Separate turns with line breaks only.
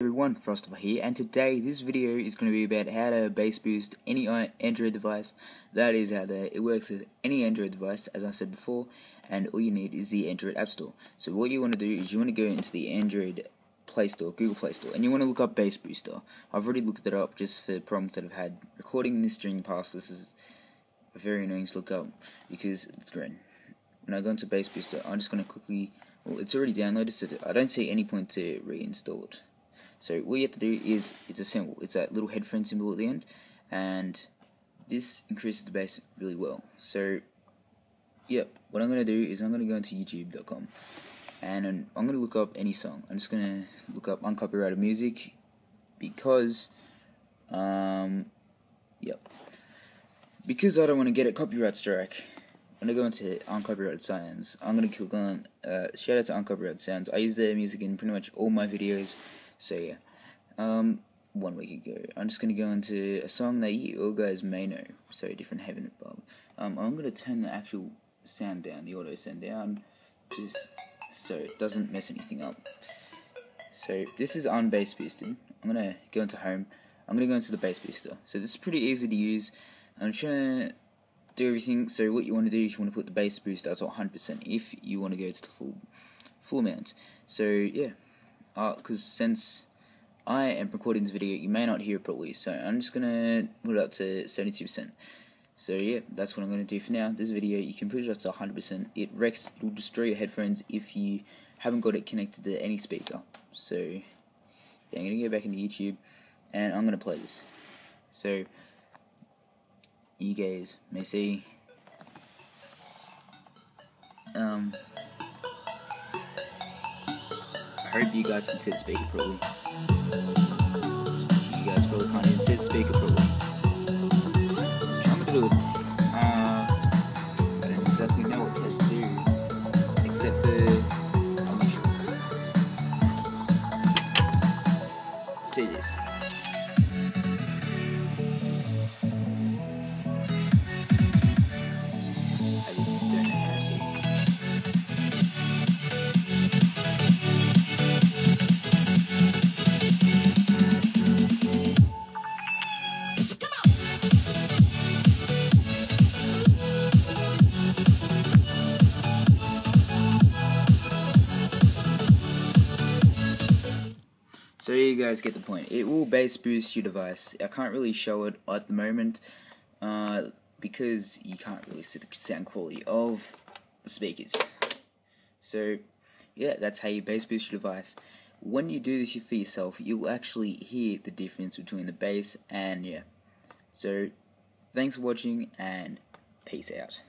everyone, Frostival here, and today this video is going to be about how to bass boost any Android device. That is how to, it works with any Android device, as I said before, and all you need is the Android App Store. So what you want to do is you want to go into the Android Play Store, Google Play Store, and you want to look up Bass Booster. I've already looked it up just for the problems that I've had recording this during the past. This is a very annoying to look up because it's green. When I go into Bass Booster, I'm just going to quickly, well, it's already downloaded, so I don't see any point to reinstall it. So what you have to do is it's a symbol. It's that little headphone symbol at the end, and this increases the bass really well. So, yep, what I'm gonna do is I'm gonna go into YouTube.com, and I'm gonna look up any song. I'm just gonna look up uncopyrighted music because, um, yep, because I don't want to get a copyright strike. I'm gonna go into uncopyrighted sounds. I'm gonna click on uh, shout out to uncopyrighted sounds. I use their music in pretty much all my videos. So yeah, um, one week ago, I'm just gonna go into a song that you all guys may know. So different heaven above. Um, I'm gonna turn the actual sound down, the auto sound down, just so it doesn't mess anything up. So this is on bass boosted. I'm gonna go into home. I'm gonna go into the bass booster. So this is pretty easy to use. I'm trying to do everything. So what you want to do is you want to put the bass booster to 100% if you want to go to the full full amount. So yeah because uh, since I am recording this video, you may not hear it properly, so I'm just gonna put it up to 72%. So yeah, that's what I'm gonna do for now. This video, you can put it up to 100%. It wrecks, it will destroy your headphones if you haven't got it connected to any speaker. So yeah, I'm gonna go back into YouTube, and I'm gonna play this. So you guys may see. Um, I hope you guys can the speaker properly. You guys probably can't even the speaker properly. I'm gonna do it. Uh, I don't exactly know what to do, except for initials. See this. So you guys get the point. It will bass boost your device. I can't really show it at the moment uh, because you can't really see the sound quality of the speakers. So yeah, that's how you bass boost your device. When you do this for yourself, you'll actually hear the difference between the bass and yeah. So thanks for watching and peace out.